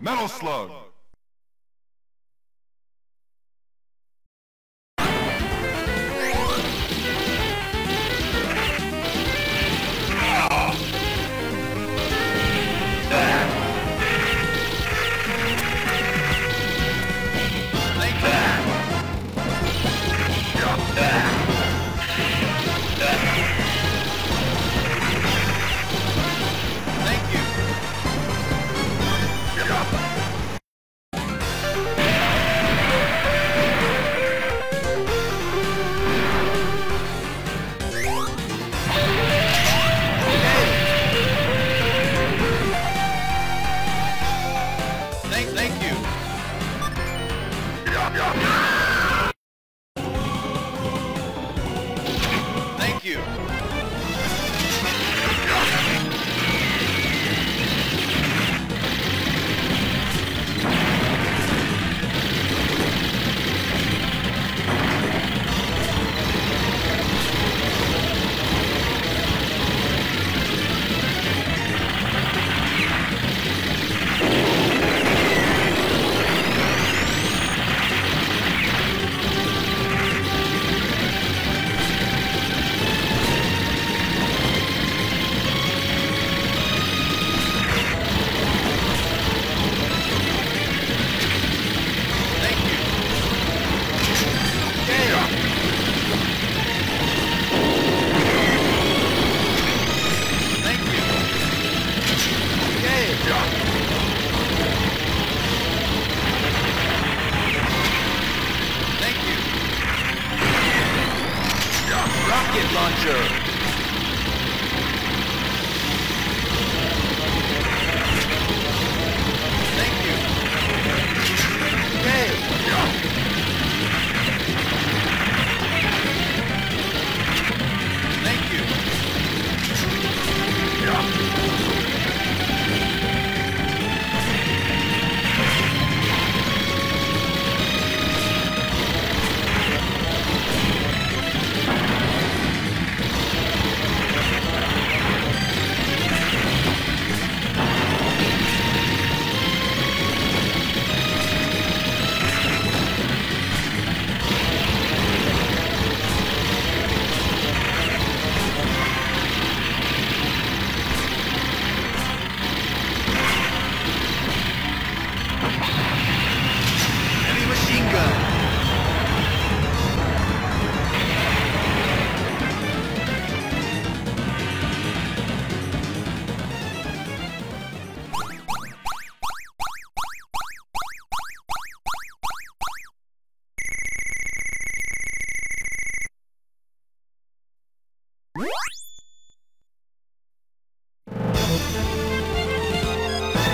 Metal Slug.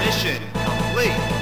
Mission complete.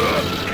Ugh.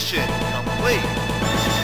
Mission complete.